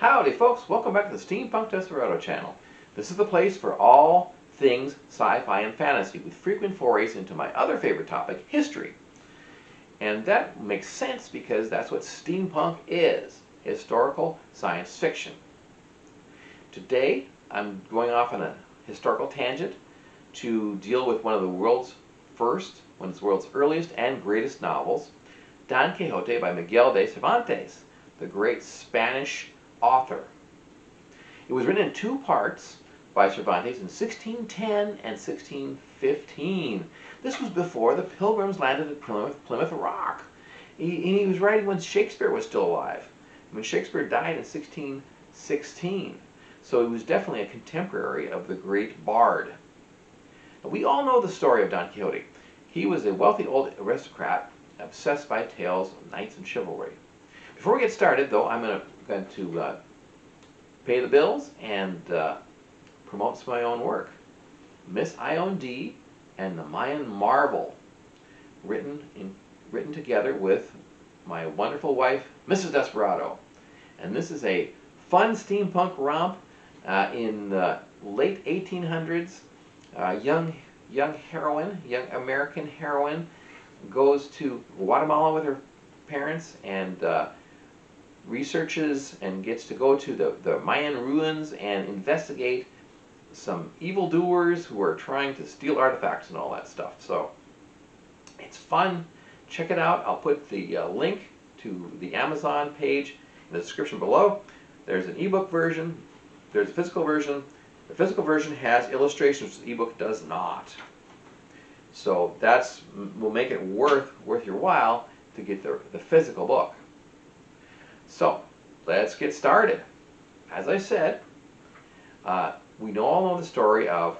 Howdy folks, welcome back to the Steampunk Desperado channel. This is the place for all things sci-fi and fantasy with frequent forays into my other favorite topic, history. And that makes sense because that's what steampunk is, historical science fiction. Today I'm going off on a historical tangent to deal with one of the world's first, one of the world's earliest and greatest novels, Don Quixote by Miguel de Cervantes, the great Spanish author. It was written in two parts by Cervantes in 1610 and 1615. This was before the Pilgrims landed at Plymouth, Plymouth Rock. He, he was writing when Shakespeare was still alive. When Shakespeare died in 1616. So he was definitely a contemporary of the great bard. Now, we all know the story of Don Quixote. He was a wealthy old aristocrat obsessed by tales of knights and chivalry. Before we get started, though, I'm going to uh, pay the bills and uh, promote my own work. Miss Ione and the Mayan Marvel, written, in, written together with my wonderful wife, Mrs. Desperado. And this is a fun steampunk romp uh, in the late 1800s. Uh, young, young heroine, young American heroine, goes to Guatemala with her parents and uh, researches and gets to go to the, the Mayan ruins and investigate some evildoers who are trying to steal artifacts and all that stuff. So it's fun. Check it out. I'll put the uh, link to the Amazon page in the description below. There's an ebook version. There's a physical version. The physical version has illustrations, the ebook does not. So that's will make it worth worth your while to get the, the physical book. So let's get started. As I said, uh, we know all know the story of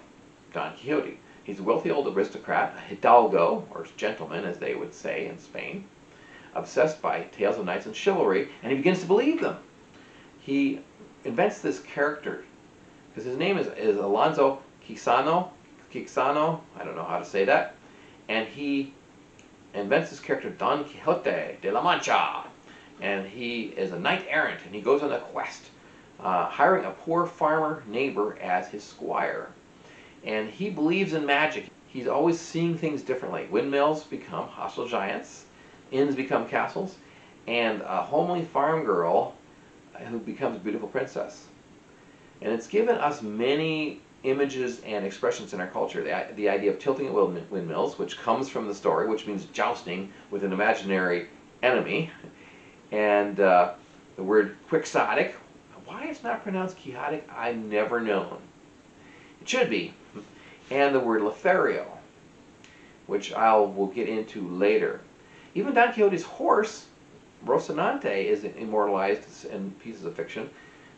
Don Quixote. He's a wealthy old aristocrat, a hidalgo, or gentleman as they would say in Spain, obsessed by tales of knights and chivalry, and he begins to believe them. He invents this character, because his name is, is Alonso Quixano, Quixano, I don't know how to say that, and he invents this character Don Quixote de la Mancha, and he is a knight errant, and he goes on a quest, uh, hiring a poor farmer neighbor as his squire. And he believes in magic. He's always seeing things differently. Windmills become hostile giants, inns become castles, and a homely farm girl who becomes a beautiful princess. And it's given us many images and expressions in our culture. The, the idea of tilting at windmills, which comes from the story, which means jousting with an imaginary enemy, and uh, the word quixotic. Why it's not pronounced quixotic, I've never known. It should be. And the word Lothario, which I will get into later. Even Don Quixote's horse, Rocinante, is immortalized in pieces of fiction.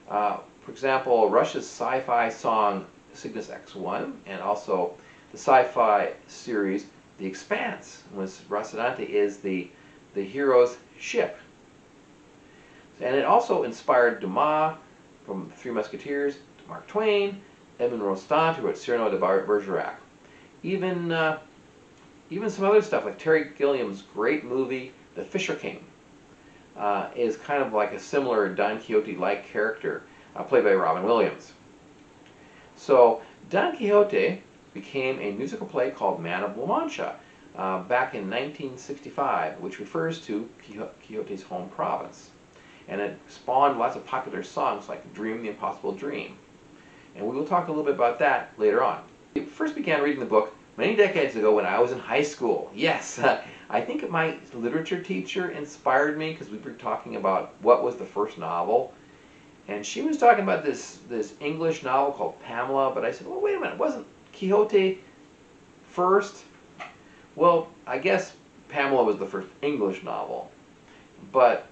Uh, for example, Rush's sci-fi song Cygnus X1, and also the sci-fi series The Expanse, was Rocinante is the the hero's ship. And it also inspired Dumas from Three Musketeers, Mark Twain, Edmond Rostand, who wrote Cyrano de Bergerac. Even, uh, even some other stuff, like Terry Gilliam's great movie, The Fisher King, uh, is kind of like a similar Don Quixote-like character, uh, played by Robin Williams. So Don Quixote became a musical play called Man of La Mancha uh, back in 1965, which refers to Quixote's home province and it spawned lots of popular songs like Dream the Impossible Dream. And we will talk a little bit about that later on. I first began reading the book many decades ago when I was in high school. Yes, I think my literature teacher inspired me because we were talking about what was the first novel. And she was talking about this, this English novel called Pamela, but I said, well, wait a minute, wasn't Quixote first? Well, I guess Pamela was the first English novel. But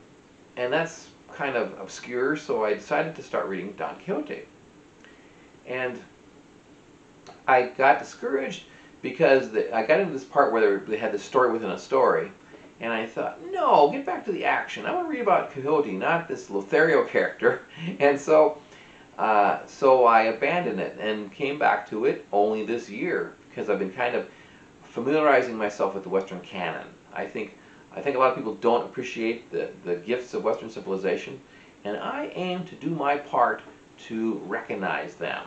and that's kind of obscure, so I decided to start reading Don Quixote. And I got discouraged because the, I got into this part where they had the story within a story, and I thought, no, get back to the action. I want to read about Quixote, not this Lothario character. And so, uh, so I abandoned it and came back to it only this year because I've been kind of familiarizing myself with the Western canon. I think I think a lot of people don't appreciate the, the gifts of Western civilization, and I aim to do my part to recognize them.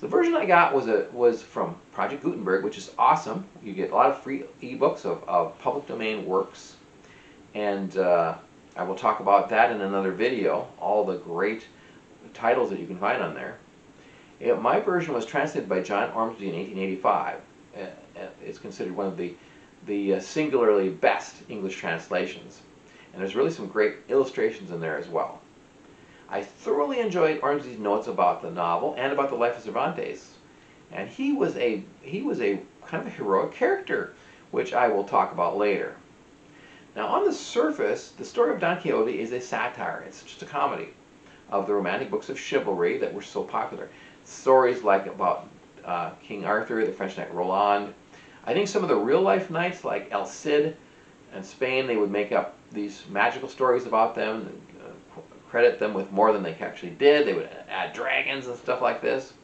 The version I got was a was from Project Gutenberg, which is awesome. You get a lot of free ebooks of, of public domain works, and uh, I will talk about that in another video. All the great titles that you can find on there. It, my version was translated by John Ormsby in 1885. Uh, uh, it's considered one of the the uh, singularly best English translations, and there's really some great illustrations in there as well. I thoroughly enjoyed Ormsby's notes about the novel and about the life of Cervantes. And he was a he was a kind of a heroic character, which I will talk about later. Now, on the surface, the story of Don Quixote is a satire. It's just a comedy of the romantic books of chivalry that were so popular. Stories like about uh, King Arthur, the French knight Roland. I think some of the real life knights like El Cid in Spain, they would make up these magical stories about them credit them with more than they actually did. They would add dragons and stuff like this.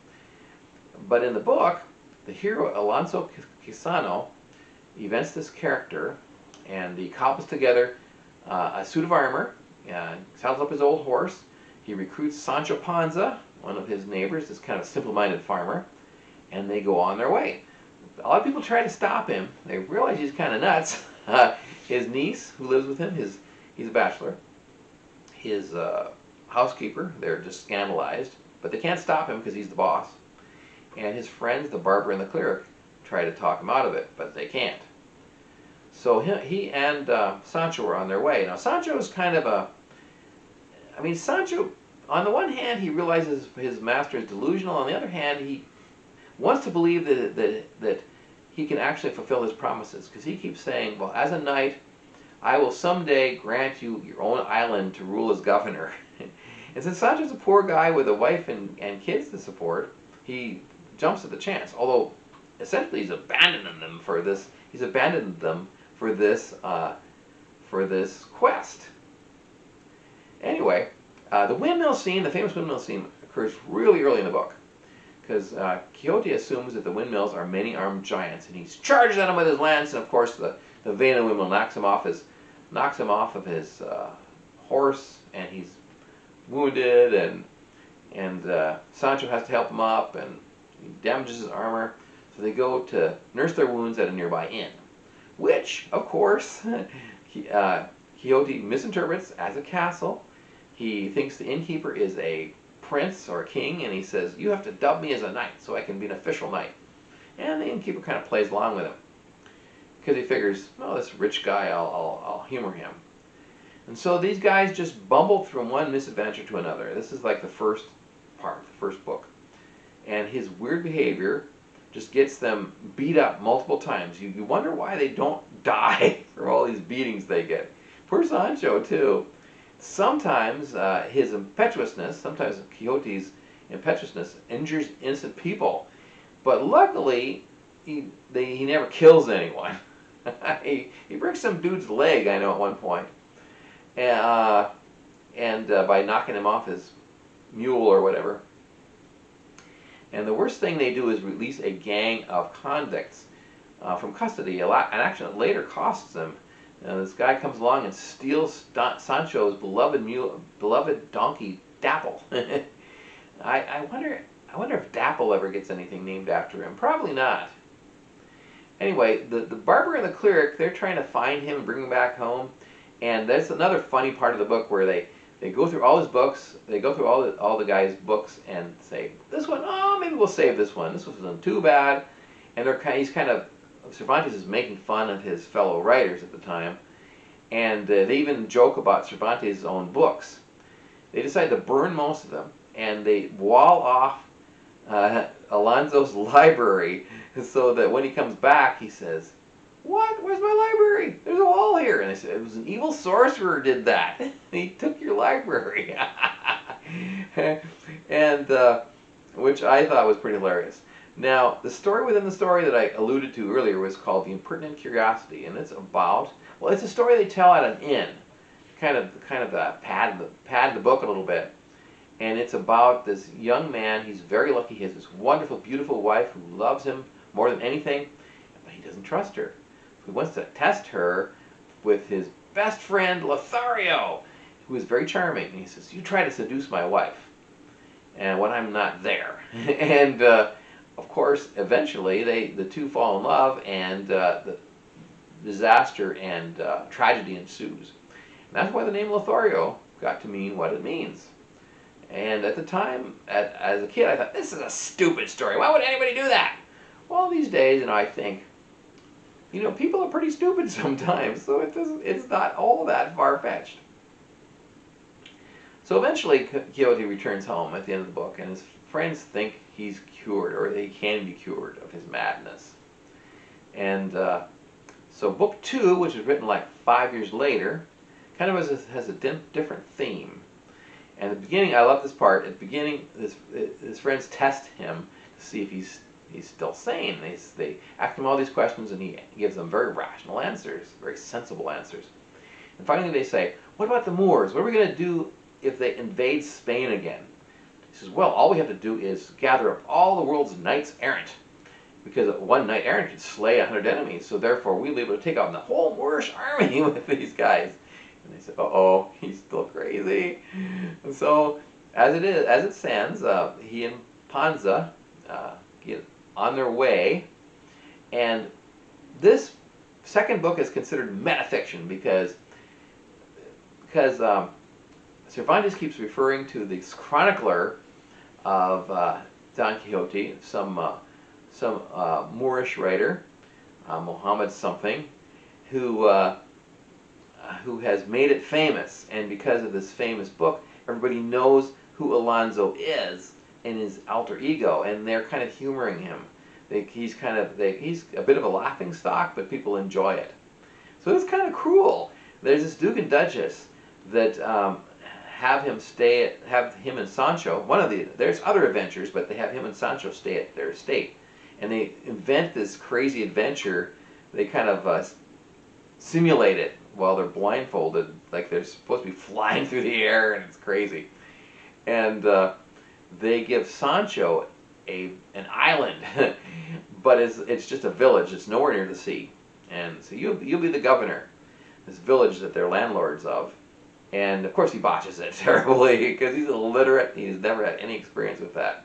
But in the book, the hero Alonso Quixano invents this character, and he cobbles together uh, a suit of armor, uh, saddles up his old horse. He recruits Sancho Panza, one of his neighbors, this kind of simple-minded farmer, and they go on their way. A lot of people try to stop him. They realize he's kind of nuts. Uh, his niece, who lives with him, his he's a bachelor, his uh, housekeeper. They're just scandalized, but they can't stop him because he's the boss. And his friends, the barber and the cleric, try to talk him out of it, but they can't. So he, he and uh, Sancho are on their way. Now Sancho is kind of a, I mean Sancho, on the one hand he realizes his master is delusional, on the other hand he wants to believe that, that, that he can actually fulfill his promises because he keeps saying, well as a knight I will someday grant you your own island to rule as governor. and since Sancho's a poor guy with a wife and, and kids to support, he jumps at the chance. Although, essentially, he's abandoning them for this. He's abandoned them for this uh, for this quest. Anyway, uh, the windmill scene, the famous windmill scene, occurs really early in the book. Because uh, Quixote assumes that the windmills are many-armed giants, and he charges at them with his lance, and of course the the Vena windmill knocks him off his knocks him off of his uh, horse, and he's wounded, and and uh, Sancho has to help him up, and he damages his armor. So they go to nurse their wounds at a nearby inn, which, of course, he, uh, Quixote misinterprets as a castle. He thinks the innkeeper is a prince or a king, and he says, "You have to dub me as a knight so I can be an official knight." And the innkeeper kind of plays along with him because he figures, oh, this rich guy, I'll, I'll, I'll humor him. And so these guys just bumble from one misadventure to another. This is like the first part, the first book. And his weird behavior just gets them beat up multiple times. You, you wonder why they don't die for all these beatings they get. Poor Sancho, too. Sometimes uh, his impetuousness, sometimes Quixote's impetuousness, injures innocent people. But luckily, he, they, he never kills anyone. he, he breaks some dude's leg, I know, at one point. And, uh, and uh, by knocking him off his mule or whatever. And the worst thing they do is release a gang of convicts uh, from custody. A lot, and actually, it later costs them. This guy comes along and steals Sancho's beloved mule, beloved donkey, Dapple. I, I wonder, I wonder if Dapple ever gets anything named after him. Probably not. Anyway, the, the barber and the cleric, they're trying to find him and bring him back home. And that's another funny part of the book where they, they go through all his books, they go through all the, all the guy's books and say, this one, oh, maybe we'll save this one. This wasn't too bad. And they're kind, he's kind of, Cervantes is making fun of his fellow writers at the time. And uh, they even joke about Cervantes' own books. They decide to burn most of them, and they wall off uh, Alonso's library so that when he comes back, he says, what? Where's my library? There's a wall here. And they said, it was an evil sorcerer did that. he took your library. and, uh, which I thought was pretty hilarious. Now, the story within the story that I alluded to earlier was called The Impertinent Curiosity, and it's about, well, it's a story they tell at an inn. Kind of, kind of uh, pad, the, pad the book a little bit and it's about this young man. He's very lucky. He has this wonderful, beautiful wife who loves him more than anything, but he doesn't trust her. He wants to test her with his best friend Lothario. who is very charming. And he says, "You try to seduce my wife, and when I'm not there." and uh, of course, eventually, they the two fall in love, and uh, the disaster and uh, tragedy ensues. And that's why the name Lothario got to mean what it means. And at the time, at, as a kid, I thought, this is a stupid story. Why would anybody do that? Well, these days, you know, I think, you know, people are pretty stupid sometimes, so it doesn't, it's not all that far-fetched. So eventually, Quixote returns home at the end of the book, and his friends think he's cured, or he can be cured of his madness. And uh, so book two, which was written like five years later, kind of has a, has a different theme. And at the beginning, I love this part. At the beginning, his, his friends test him to see if he's he's still sane. They, they ask him all these questions, and he gives them very rational answers, very sensible answers. And finally, they say, "What about the Moors? What are we going to do if they invade Spain again?" Says, "Well, all we have to do is gather up all the world's knights errant." Because one knight errant could slay a hundred enemies, so therefore we'll be able to take on the whole Moorish army with these guys. And they said, uh-oh, he's still crazy. And so, as it is, as it stands, uh, he and Panza uh, get on their way. And this second book is considered metafiction because because um, Cervantes keeps referring to this chronicler of uh, Don Quixote, some uh, some uh, Moorish writer, uh, Muhammad something, who uh, who has made it famous, and because of this famous book, everybody knows who Alonso is in his alter ego, and they're kind of humoring him. They, he's kind of they, he's a bit of a laughing stock, but people enjoy it. So it's kind of cruel. There's this Duke and Duchess that um, have him stay at have him and Sancho. One of the there's other adventures, but they have him and Sancho stay at their estate, and they invent this crazy adventure. They kind of uh, simulate it while they're blindfolded, like they're supposed to be flying through the air, and it's crazy. And uh, they give Sancho a an island, but it's it's just a village. It's nowhere near the sea, and so you you'll be the governor, this village that they're landlords of. And of course, he botches it terribly because he's illiterate. He's never had any experience with that.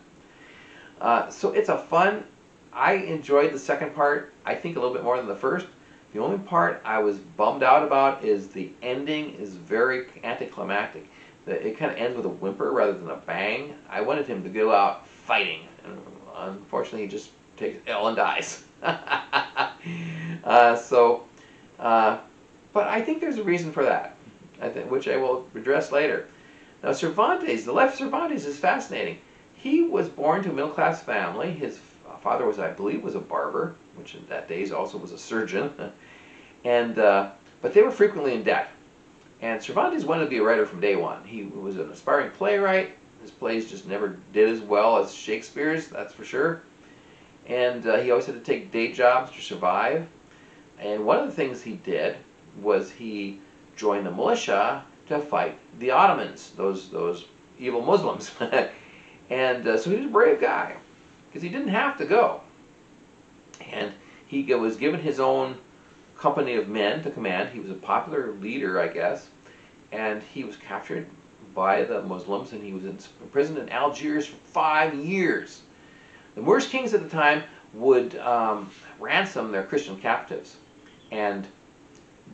Uh, so it's a fun. I enjoyed the second part. I think a little bit more than the first. The only part I was bummed out about is the ending is very anticlimactic. It kind of ends with a whimper rather than a bang. I wanted him to go out fighting, and unfortunately he just takes L and dies. uh, so, uh, but I think there's a reason for that, I think, which I will address later. Now Cervantes, the life of Cervantes is fascinating. He was born to a middle-class family. His father was, I believe, was a barber, which in that days also was a surgeon. and uh, but they were frequently in debt. And Cervantes wanted to be a writer from day one. He was an aspiring playwright. His plays just never did as well as Shakespeare's, that's for sure. And uh, he always had to take day jobs to survive. And one of the things he did was he joined the militia to fight the Ottomans, those those evil Muslims. and uh, so he was a brave guy because he didn't have to go. And he was given his own company of men to command. He was a popular leader, I guess. And he was captured by the Muslims and he was in imprisoned in Algiers for five years. The Moorish kings at the time would um, ransom their Christian captives. And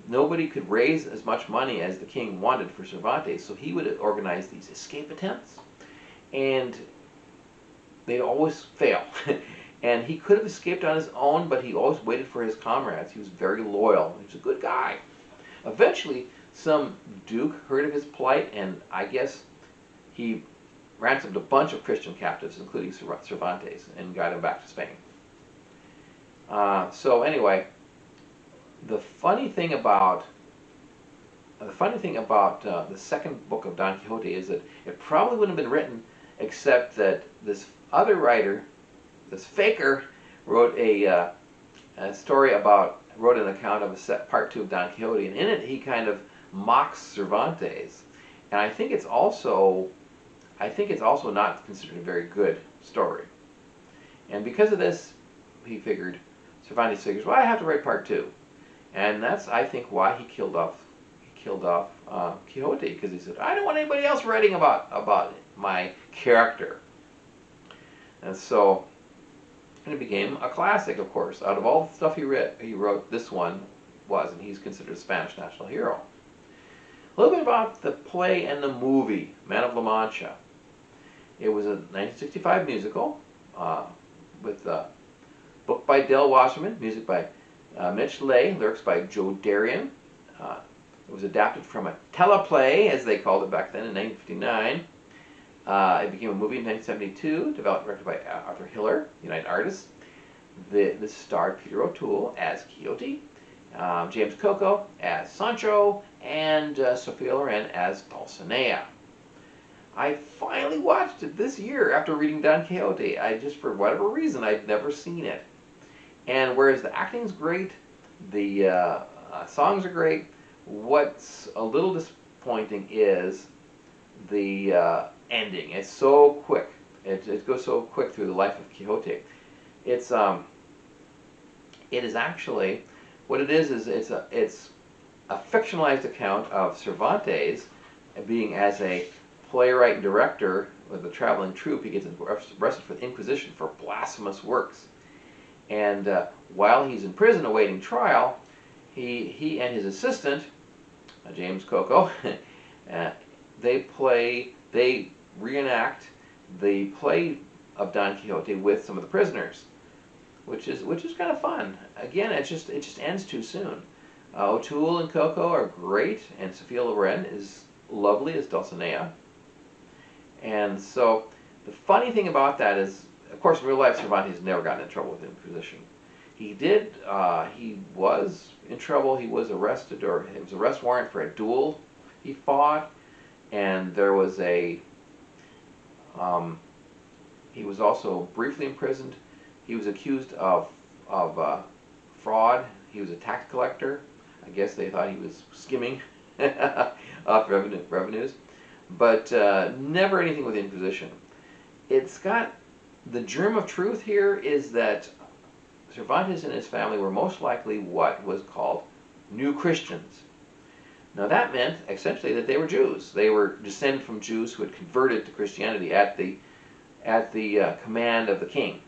nobody could raise as much money as the king wanted for Cervantes, so he would organize these escape attempts. And they'd always fail. and he could have escaped on his own, but he always waited for his comrades. He was very loyal. He was a good guy. Eventually, some duke heard of his plight, and I guess he ransomed a bunch of Christian captives, including Cervantes, and got him back to Spain. Uh, so anyway, the funny thing about the funny thing about uh, the second book of Don Quixote is that it probably wouldn't have been written except that this other writer, this faker, wrote a, uh, a story about, wrote an account of a set, part two of Don Quixote, and in it he kind of mocks Cervantes. And I think it's also, I think it's also not considered a very good story. And because of this, he figured, Cervantes figures, well, I have to write part two. And that's, I think, why he killed off, he killed off uh, Quixote because he said, "I don't want anybody else writing about about my character." And so, and it became a classic, of course. Out of all the stuff he read, he wrote this one was, and he's considered a Spanish national hero. A little bit about the play and the movie, Man of La Mancha. It was a 1965 musical uh, with a book by Dale Wasserman, music by uh, Mitch Leigh, lyrics by Joe Darion. Uh, it was adapted from a teleplay, as they called it back then, in 1959. Uh, it became a movie in 1972, developed and directed by uh, Arthur Hiller, United Artists. The, this starred Peter O'Toole as Quixote, um, James Coco as Sancho, and uh, Sophia Loren as Dulcinea. I finally watched it this year after reading Don Quixote. I just, for whatever reason, I'd never seen it. And whereas the acting's great, the uh, uh, songs are great, what's a little disappointing is the uh, ending. It's so quick. It, it goes so quick through the life of Quixote. It's um, it is actually what it is is it's a it's a fictionalized account of Cervantes being as a playwright and director with a traveling troupe. He gets arrested for the Inquisition for blasphemous works, and uh, while he's in prison awaiting trial, he he and his assistant, uh, James Coco, uh, they play they reenact the play of Don Quixote with some of the prisoners, which is which is kind of fun. Again, it just it just ends too soon. Uh, O'Toole and Coco are great, and Sophia Loren is lovely as Dulcinea. And so the funny thing about that is, of course, in real life, Cervantes never gotten in trouble with the Inquisition. He did. Uh, he was in trouble. He was arrested, or it was arrest warrant for a duel he fought, and there was a um, he was also briefly imprisoned. He was accused of, of uh, fraud. He was a tax collector. I guess they thought he was skimming off revenue, revenues. But uh, never anything with the Inquisition. It's got the germ of truth here is that Cervantes and his family were most likely what was called New Christians. Now that meant essentially that they were Jews. They were descended from Jews who had converted to Christianity at the at the uh, command of the king,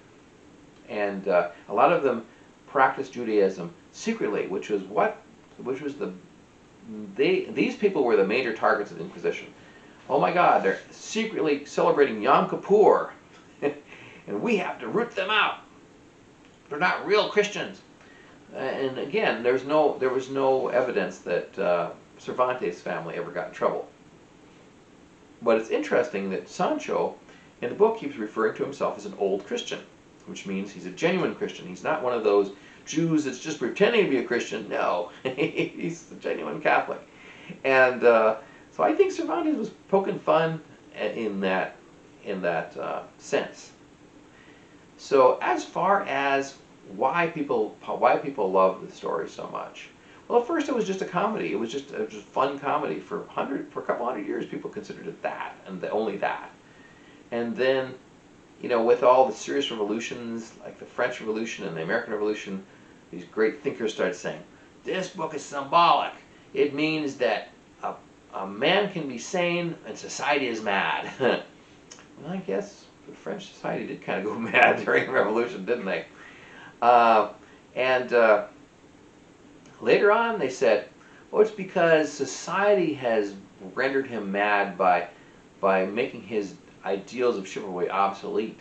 and uh, a lot of them practiced Judaism secretly, which was what, which was the they these people were the major targets of the Inquisition. Oh my God, they're secretly celebrating Yom Kippur, and we have to root them out. They're not real Christians. And again, there's no there was no evidence that. Uh, Cervantes' family ever got in trouble. But it's interesting that Sancho, in the book, keeps referring to himself as an old Christian, which means he's a genuine Christian. He's not one of those Jews that's just pretending to be a Christian. No, he's a genuine Catholic. And uh, so I think Cervantes was poking fun in that in that uh, sense. So as far as why people why people love the story so much, well, at first it was just a comedy. It was just a just fun comedy for hundred for a couple hundred years. People considered it that and the, only that. And then, you know, with all the serious revolutions like the French Revolution and the American Revolution, these great thinkers started saying, "This book is symbolic. It means that a, a man can be sane and society is mad." well, I guess the French society did kind of go mad during the Revolution, didn't they? Uh, and uh, Later on, they said, well, it's because society has rendered him mad by, by making his ideals of chivalry obsolete.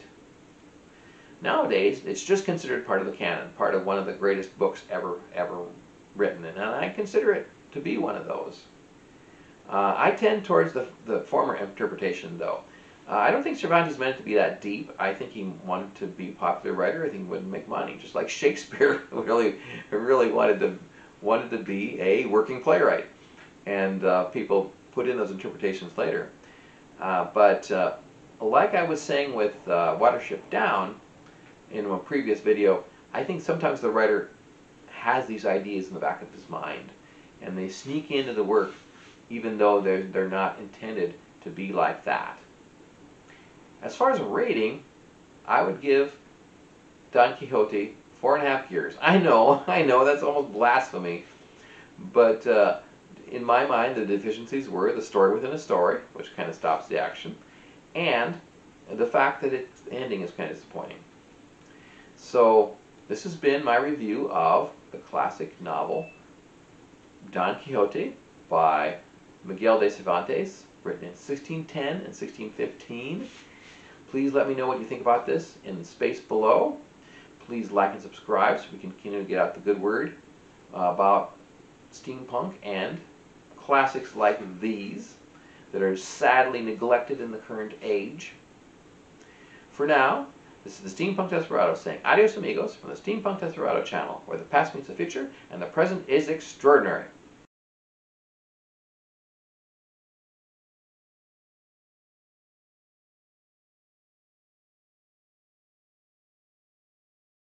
Nowadays, it's just considered part of the canon, part of one of the greatest books ever, ever written, and I consider it to be one of those. Uh, I tend towards the, the former interpretation, though. Uh, I don't think Cervantes meant it to be that deep. I think he wanted to be a popular writer. I think he wouldn't make money, just like Shakespeare really, really wanted to wanted to be a working playwright. And uh, people put in those interpretations later. Uh, but uh, like I was saying with uh, Watership Down in a previous video, I think sometimes the writer has these ideas in the back of his mind and they sneak into the work even though they're, they're not intended to be like that. As far as rating, I would give Don Quixote Four and a half years. I know, I know, that's almost blasphemy. But uh, in my mind, the deficiencies were the story within a story, which kind of stops the action, and the fact that its ending is kind of disappointing. So, this has been my review of the classic novel Don Quixote by Miguel de Cervantes, written in 1610 and 1615. Please let me know what you think about this in the space below. Please like and subscribe so we can continue to get out the good word uh, about steampunk and classics like these that are sadly neglected in the current age. For now, this is the Steampunk Desperado saying adios amigos from the Steampunk Desperado channel, where the past meets the future and the present is extraordinary.